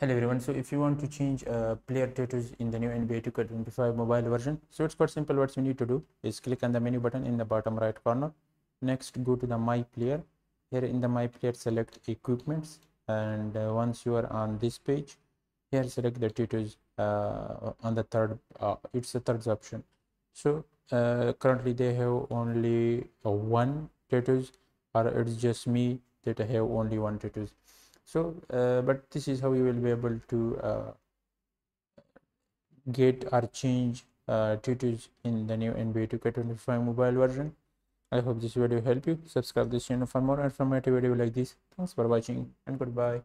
Hello everyone. So if you want to change uh, player status in the new NBA 2K25 mobile version, so it's quite simple. What you need to do is click on the menu button in the bottom right corner. Next, go to the My Player. Here in the My Player, select Equipments, and uh, once you are on this page, here select the tutus uh, on the third. Uh, it's the third option. So uh, currently they have only uh, one tutus, or it's just me that I have only one tutus so uh, but this is how you will be able to uh, get or change uh, tutus in the new NBA 2K25 mobile version. I hope this video help you. Subscribe this channel for more informative video like this. Thanks for watching and goodbye.